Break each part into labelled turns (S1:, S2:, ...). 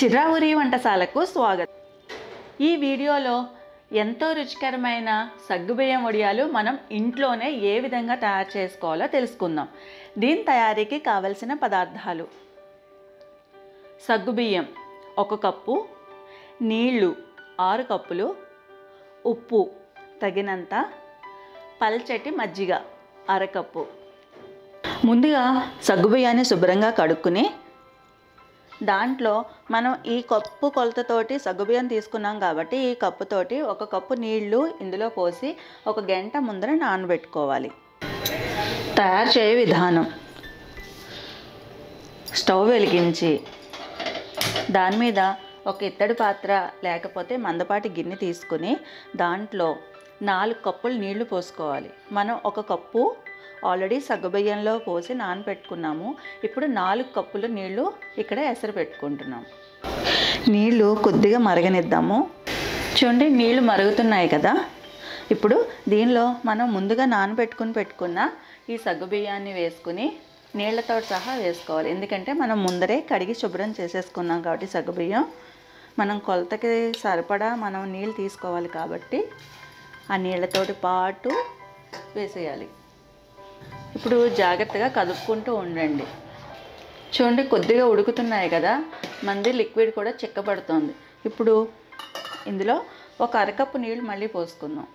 S1: చిరావురి వంటశాలకు స్వాగతం. ఈ వీడియోలో ఎంతో రుచికరమైన సగ్గుబియ్యం వడియాలు మనం ఇంట్లోనే ఏ విధంగా తయారు చేసుకోవాలో తెలుసుకుందాం. దీని తయారీకి కావలసిన పదార్థాలు. సగ్గుబియ్యం ఒక కప్పు నీళ్ళు ఆరు కప్పులు ఉప్పు తగినంత పల్చటి మజ్జిగ అరకప్పు ముందుగా సగ్గుబియ్యాన్ని శుభ్రంగా కడుక్కుని దాంట్లో మనం ఈ కప్పు కొలతతోటి సగ్గుబియ్యం తీసుకున్నాం కాబట్టి ఈ కప్పుతోటి ఒక కప్పు నీళ్ళు ఇందులో పోసి ఒక గంట ముందర నానబెట్టుకోవాలి. తయారు చేయ విధానం. స్టవ్ వెలిగించి దాని మీద ఒక ఇత్తడి పాత్ర లేకపోతే మందపాటి గిన్నె తీసుకుని దాంట్లో నాలుగు కప్పులు నీళ్ళు పోసుకోవాలి. మనం ఒక కప్పు ఆల్రెడీ సగ్గుబియ్యంలో పోసి నానబెట్టుకున్నాము. ఇప్పుడు నాలుగు కప్పులు నీళ్ళు ఇక్కడ ఎసరు పెట్టుకుంటున్నాం. నీళ్ళు కొద్దిగా మరగనిద్దాము. చూడండి నీళ్ళు మరుగుతున్నాయి కదా. ఇప్పుడు దీనిలో మనం ముందుగా నానబెట్టుకుని పెట్టుకున్న ఈ సగ్గుబియ్యాన్ని వేసుకుని నీళ్ళతో సహా వేసుకోవాలి. ఎందుకంటే మనం ముందరే కడిగి శుభ్రం చేసేసుకున్నాం కాబట్టి సగ్గుబియ్యం. మనం కొలతకి సరిపడా మనం నీళ్ళు తీసుకోవాలి కాబట్టి ఆ నీళ్ళతోటి పాటు వేసేయాలి. ఇప్పుడు జాగ్రత్తగా కదుపుకుంటూ ఉండండి. చూడండి కొద్దిగా ఉడుకుతున్నాయి కదా. మంది లిక్విడ్ కూడా చిక్కబడుతోంది. ఇప్పుడు ఇందులో ఒక అరకప్పు నీళ్ళు మళ్ళీ పోసుకుందాం.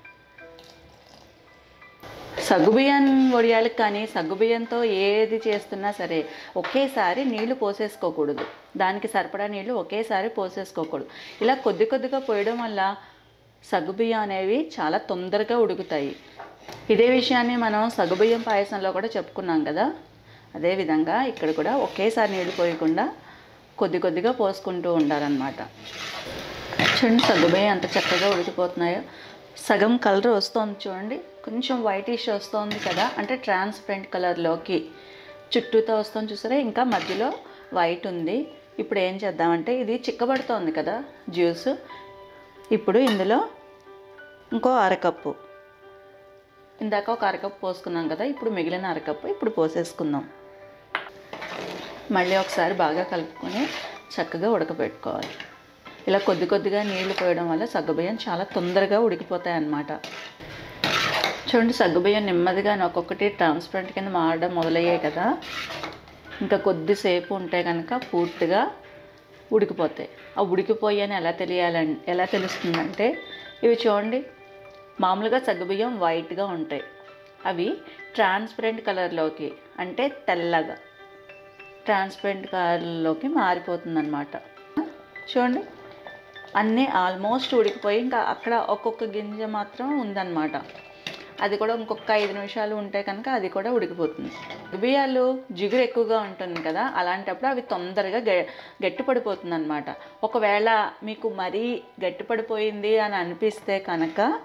S1: సగ్గుబియ్యం వడియాలకు కానీ సగ్గుబియ్యంతో ఏది చేస్తున్నా సరే ఒకేసారి నీళ్ళు పోసేసుకోకూడదు. దానికి సరిపడా నీళ్ళు ఒకేసారి పోసేసుకోకూడదు. ఇలా కొద్ది కొద్దిగా పోయడం వల్ల సగ్గుబియ్యం అనేవి చాలా తొందరగా ఉడుకుతాయి. ఇదే విషయాన్ని మనం సగుబియ్యం పాయసంలో కూడా చెప్పుకున్నాం కదా. అదేవిధంగా ఇక్కడ కూడా ఒకేసారి నీళ్ళు పోయకుండా కొద్ది కొద్దిగా పోసుకుంటూ ఉండాలన్నమాట. చూడండి సగ్గుబియ్యం ఎంత చక్కగా ఉడికిపోతున్నాయో. సగం కలర్ వస్తుంది చూడండి. కొంచెం వైటిష్ వస్తుంది కదా. అంటే ట్రాన్స్పరెంట్ కలర్లోకి చుట్టూతో వస్తుంది చూసారా? ఇంకా మధ్యలో వైట్ ఉంది. ఇప్పుడు ఏం చేద్దామంటే ఇది చిక్కబడుతోంది కదా జ్యూస్. ఇప్పుడు ఇందులో ఇంకో అరకప్పు. ఇందాక ఒక అరకప్పు పోసుకున్నాం కదా ఇప్పుడు మిగిలిన అరకప్పు ఇప్పుడు పోసేసుకుందాం. మళ్ళీ ఒకసారి బాగా కలుపుకొని చక్కగా ఉడకబెట్టుకోవాలి ఇలా కొద్ది కొద్దిగా నీళ్ళు పోయడం వల్ల సగ్గుబియ్యం చాలా తొందరగా ఉడికిపోతాయి అన్నమాట చూడండి సగ్గుబియ్యం నెమ్మదిగా ఒక్కొక్కటి ట్రాన్స్పరెంట్ కింద మారడం మొదలయ్యాయి కదా. ఇంకా కొద్దిసేపు ఉంటే కనుక పూర్తిగా ఉడికిపోతాయి. ఆ ఉడికిపోయి అని ఎలా తెలియాలని ఎలా తెలుస్తుందంటే ఇవి చూడండి మామూలుగా సగ్గుబియ్యం వైట్గా ఉంటాయి. అవి ట్రాన్స్పరెంట్ కలర్లోకి అంటే తెల్లగా ట్రాన్స్పరెంట్ కలర్లోకి మారిపోతుందన్నమాట. చూడండి అన్నీ ఆల్మోస్ట్ ఉడికిపోయి ఇంకా అక్కడ ఒక్కొక్క గింజ మాత్రం ఉందన్నమాట. అది కూడా ఇంకొక ఐదు నిమిషాలు ఉంటే కనుక అది కూడా ఉడికిపోతుంది. బియ్యాలు జిగురు ఎక్కువగా ఉంటుంది కదా అలాంటప్పుడు అవి తొందరగా గ గట్టిపడిపోతుంది అనమాట ఒకవేళ మీకు మరీ గట్టిపడిపోయింది అని అనిపిస్తే కనుక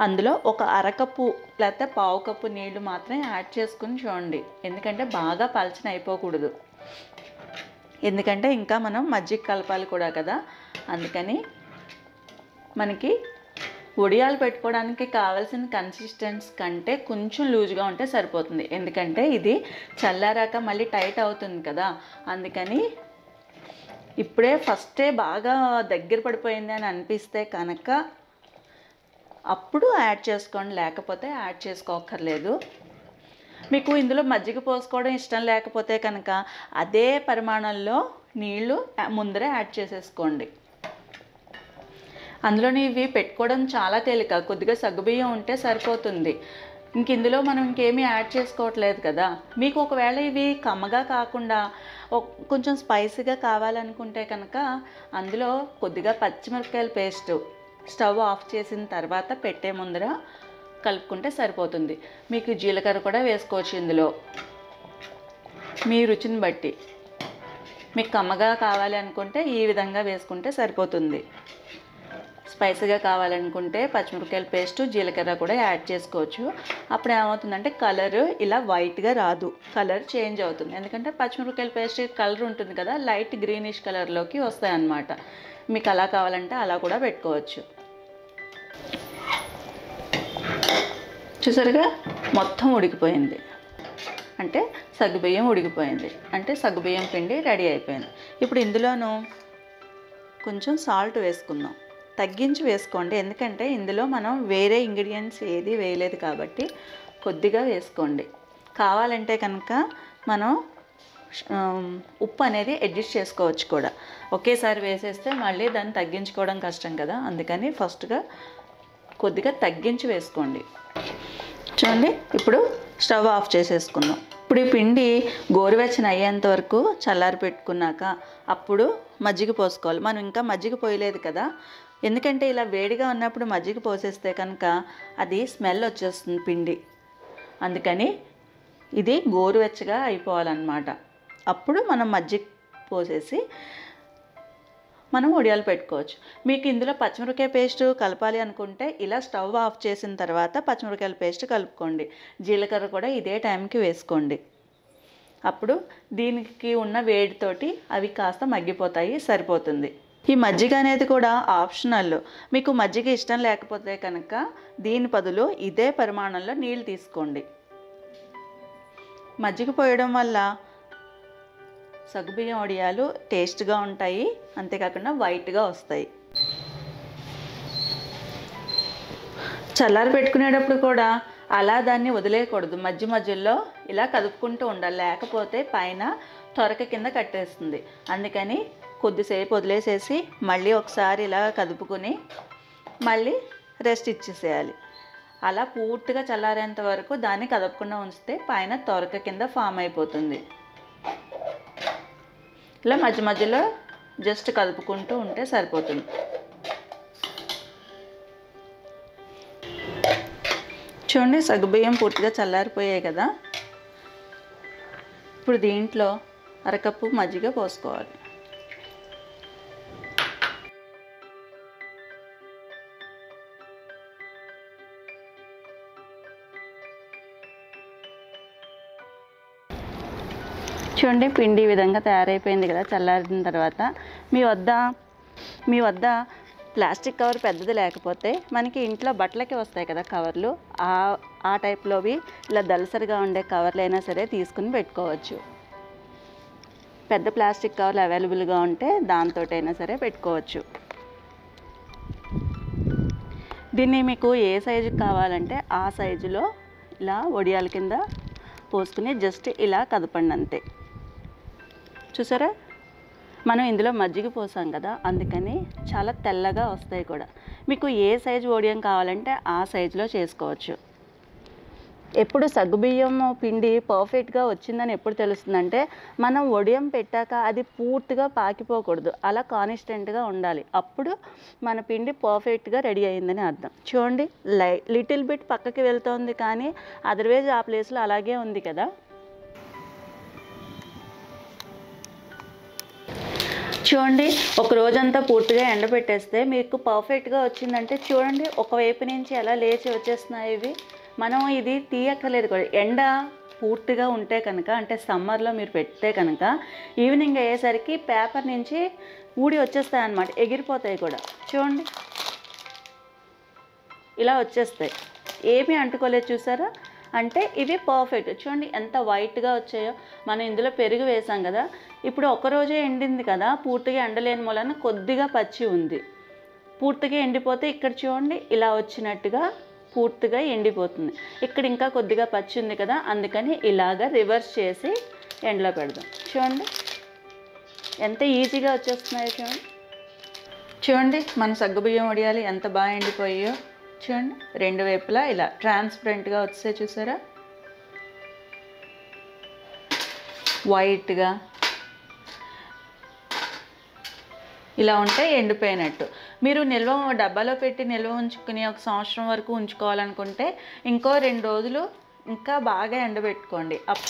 S1: అందులో ఒక అరకప్పు లేకపోతే పావు కప్పు నీళ్ళు మాత్రమే యాడ్ చేసుకుని చూడండి. ఎందుకంటే బాగా పలచన అయిపోకూడదు. ఎందుకంటే ఇంకా మనం మజ్జిగ కలపాలి కూడా కదా. అందుకని మనకి వడియాలు పెట్టుకోవడానికి కావాల్సిన కన్సిస్టెన్స్ కంటే కొంచెం లూజ్గా ఉంటే సరిపోతుంది. ఎందుకంటే ఇది చల్లారాక మళ్ళీ టైట్ అవుతుంది కదా. అందుకని ఇప్పుడే ఫస్టే బాగా దగ్గర పడిపోయింది అని అనిపిస్తే కనుక అప్పుడు యాడ్ చేసుకోండి లేకపోతే యాడ్ చేసుకోక్కర్లేదు. మీకు ఇందులో మజ్జిగ పోసుకోవడం ఇష్టం లేకపోతే కనుక అదే పరిమాణంలో నీళ్ళు ముందరే యాడ్ చేసేసుకోండి. అందులోని ఇవి పెట్టుకోవడం చాలా తేలిక కొద్దిగా సగ్గుబియ్యం ఉంటే సరిపోతుంది. ఇంక ఇందులో మనం ఇంకేమీ యాడ్ చేసుకోవట్లేదు కదా. మీకు ఒకవేళ ఇవి కమ్మగా కాకుండా కొంచెం స్పైసీగా కావాలనుకుంటే కనుక అందులో కొద్దిగా పచ్చిమిరపకాయల పేస్ట్ స్టవ్ ఆఫ్ చేసిన తర్వాత పెట్టే ముందర కలుపుకుంటే సరిపోతుంది. మీకు జీలకర్ర కూడా వేసుకోవచ్చు ఇందులో. మీ రుచిని బట్టి. మీకు కమ్మగా కావాలి అనుకుంటే ఈ విధంగా వేసుకుంటే సరిపోతుంది. స్పైసీగా కావాలనుకుంటే పచ్చిమిరపకాయల పేస్ట్ జీలకర్ర కూడా యాడ్ చేసుకోవచ్చు. అప్పుడు ఏమవుతుందంటే కలర్ ఇలా వైట్గా రాదు. కలర్ చేంజ్ అవుతుంది. ఎందుకంటే పచ్చిమిరపకాయల పేస్ట్ కలర్ ఉంటుంది కదా లైట్ గ్రీనిష్ కలర్లోకి వస్తాయి అన్నమాట మీకు అలా కావాలంటే అలా కూడా పెట్టుకోవచ్చు. చూసారుగా? మొత్తం ఉడికిపోయింది. అంటే సగ్గుబియ్యం ఉడికిపోయింది. అంటే సగ్గుబియ్యం పిండి రెడీ అయిపోయింది. ఇప్పుడు ఇందులోనూ కొంచెం సాల్ట్ వేసుకుందాం. తగ్గించి వేసుకోండి. ఎందుకంటే ఇందులో మనం వేరే ఇంగ్రీడియంట్స్ ఏది వేయలేదు కాబట్టి కొద్దిగా వేసుకోండి. కావాలంటే కనుక మనం ఉప్పు అనేది అడ్జస్ట్ చేసుకోవచ్చు కూడా. ఒకేసారి వేసేస్తే మళ్ళీ దాన్ని తగ్గించుకోవడం కష్టం కదా. అందుకని ఫస్ట్గా కొద్దిగా తగ్గించి వేసుకోండి. చూడండి ఇప్పుడు స్టవ్ ఆఫ్ చేసేసుకుందాం ఇప్పుడు ఈ పిండి గోరువెచ్చని అయ్యేంత వరకు చల్లారి పెట్టుకున్నాక అప్పుడు మజ్జిగ పోసుకోవాలి. మనం ఇంకా మజ్జిగ పోయలేదు కదా. ఎందుకంటే ఇలా వేడిగా ఉన్నప్పుడు మజ్జిగ పోసేస్తే కనుక అది స్మెల్ వచ్చేస్తుంది పిండి. అందుకని ఇది గోరువెచ్చగా అయిపోవాలన్నమాట. అప్పుడు మనం మజ్జిగ పోసేసి మనం వడియాలు పెట్టుకోవచ్చు. మీకు ఇందులో పచ్చిమిరపకాయ పేస్ట్ కలపాలి అనుకుంటే ఇలా స్టవ్ ఆఫ్ చేసిన తర్వాత పచ్చిమిరపకాయల పేస్ట్ కలుపుకోండి. జీలకర్ర కూడా ఇదే టైంకి వేసుకోండి. అప్పుడు దీనికి ఉన్న వేడితోటి అవి కాస్త మగ్గిపోతాయి సరిపోతుంది. ఈ మజ్జిగ అనేది కూడా ఆప్షనల్. మీకు మజ్జిగ ఇష్టం లేకపోతే కనుక దీని బదులు ఇదే పరిమాణంలో నీళ్ళు తీసుకోండి. మజ్జిగ పోయడం వల్ల సగ్గుబియ్యం వడియాలు టేస్ట్గా ఉంటాయి అంతేకాకుండా వైట్గా వస్తాయి. చల్లారి పెట్టుకునేటప్పుడు కూడా అలా దాన్ని వదిలేయకూడదు. మధ్య మధ్యలో ఇలా కదుపుకుంటూ ఉండాలి. లేకపోతే పైన త్వరక కింద కట్టేస్తుంది. అందుకని కొద్దిసేపు వదిలేసేసి మళ్ళీ ఒకసారి ఇలా కదుపుకుని మళ్ళీ రెస్ట్ ఇచ్చేసేయాలి. అలా పూర్తిగా చల్లారేంత వరకు దాన్ని కదపకుండా ఉంచితే పైన త్వరక కింద ఫామ్ అయిపోతుంది. ఇలా మధ్య మధ్యలో జస్ట్ కదుపుకుంటూ ఉంటే సరిపోతుంది. చూడండి సగ్గుబియ్యం పూర్తిగా చల్లారిపోయాయి కదా. ఇప్పుడు దీంట్లో అరకప్పు మజ్జిగ పోసుకోవాలి. చూడండి పిండి ఈ విధంగా తయారైపోయింది కదా చల్లారిన తర్వాత. మీ వద్ద మీ వద్ద ప్లాస్టిక్ కవర్ పెద్దది లేకపోతే మనకి ఇంట్లో బట్టలకి వస్తాయి కదా కవర్లు. ఆ ఆ టైప్లోవి ఇలా దలసరిగా ఉండే కవర్లు అయినా సరే తీసుకుని పెట్టుకోవచ్చు. పెద్ద ప్లాస్టిక్ కవర్లు అవైలబుల్గా ఉంటే దాంతో అయినా సరే పెట్టుకోవచ్చు. దీన్ని మీకు ఏ సైజు కావాలంటే ఆ సైజులో ఇలా ఒడియాల కింద పోసుకుని జస్ట్ ఇలా కదపండి అంతే. చూసారా? మనం ఇందులో మజ్జిగ పోసాం కదా అందుకని చాలా తెల్లగా వస్తాయి కూడా. మీకు ఏ సైజు ఓడియం కావాలంటే ఆ సైజులో చేసుకోవచ్చు. ఎప్పుడు సగ్గుబియ్యం పిండి పర్ఫెక్ట్గా వచ్చిందని ఎప్పుడు తెలుస్తుందంటే మనం ఒడియం పెట్టాక అది పూర్తిగా పాకిపోకూడదు. అలా కాన్స్టెంట్గా ఉండాలి. అప్పుడు మన పిండి పర్ఫెక్ట్గా రెడీ అయిందని అర్థం. చూడండి లై లిటిల్ బిట్ పక్కకి వెళ్తోంది కానీ అదర్వైజ్ ఆ ప్లేస్లో అలాగే ఉంది కదా. చూడండి ఒక రోజంతా పూర్తిగా ఎండబెట్టేస్తే మీకు పర్ఫెక్ట్గా వచ్చిందంటే చూడండి ఒకవైపు నుంచి ఎలా లేచి వచ్చేస్తున్నాయి ఇవి. మనం ఇది తీయక్కర్లేదు కూడా. ఎండ పూర్తిగా ఉంటే కనుక అంటే సమ్మర్లో మీరు పెడితే కనుక ఈవినింగ్ అయ్యేసరికి పేపర్ నుంచి ఊడి వచ్చేస్తాయి అన్నమాట ఎగిరిపోతాయి కూడా. చూడండి. ఇలా వచ్చేస్తాయి. ఏమీ అంటుకోలేదు చూసారా? అంటే ఇవి పర్ఫెక్ట్ చూడండి ఎంత వైట్గా వచ్చాయో. మనం ఇందులో పెరుగు వేసాం కదా. ఇప్పుడు ఒకరోజే ఎండింది కదా. పూర్తిగా ఎండలేని మూలన కొద్దిగా పచ్చి ఉంది. పూర్తిగా ఎండిపోతే ఇక్కడ చూడండి ఇలా వచ్చినట్టుగా పూర్తిగా ఎండిపోతుంది. ఇక్కడ ఇంకా కొద్దిగా పచ్చి ఉంది కదా. అందుకని ఇలాగ రివర్స్ చేసి ఎండలో పెడదాం. చూడండి ఎంత ఈజీగా వచ్చేస్తున్నాయో చూడండి. చూడండి మన సగ్గుబియ్యం వడియాలి ఎంత బాగా ఎండిపోయాయో. చూడండి రెండు వైపులా ఇలా ట్రాన్స్పరెంట్గా వచ్చే చూసారా? వైట్గా ఇలా ఉంటే ఎండిపోయినట్టు. మీరు నిల్వ డబ్బాలో పెట్టి నిల్వ ఉంచుకుని ఒక సంవత్సరం వరకు ఉంచుకోవాలనుకుంటే ఇంకో రెండు రోజులు ఇంకా బాగా ఎండబెట్టుకోండి. అప్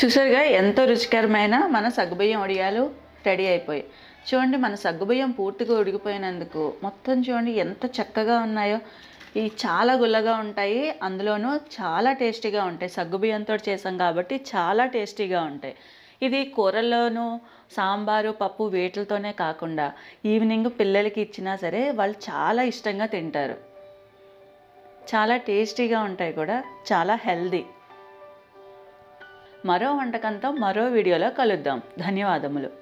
S1: చూసారుగా ఎంతో రుచికరమైన మన సగ్గుబియ్యం వడియాలు రెడీ అయిపోయాయి. చూడండి మన సగ్గుబియ్యం పూర్తిగా ఉడికిపోయినందుకు మొత్తం చూడండి ఎంత చక్కగా ఉన్నాయో. ఇవి చాలా గుల్లగా ఉంటాయి అందులోనూ చాలా టేస్టీగా ఉంటాయి. సగ్గుబియ్యంతో చేసాం కాబట్టి చాలా టేస్టీగా ఉంటాయి. ఇది కూరల్లోనూ సాంబారు పప్పు వేటలతోనే కాకుండా ఈవినింగ్ పిల్లలకి ఇచ్చినా సరే వాళ్ళు చాలా ఇష్టంగా తింటారు. చాలా టేస్టీగా ఉంటాయి కూడా చాలా హెల్దీ. మరో వంటకంతో మరో వీడియోలో కలుద్దాం. ధన్యవాదములు.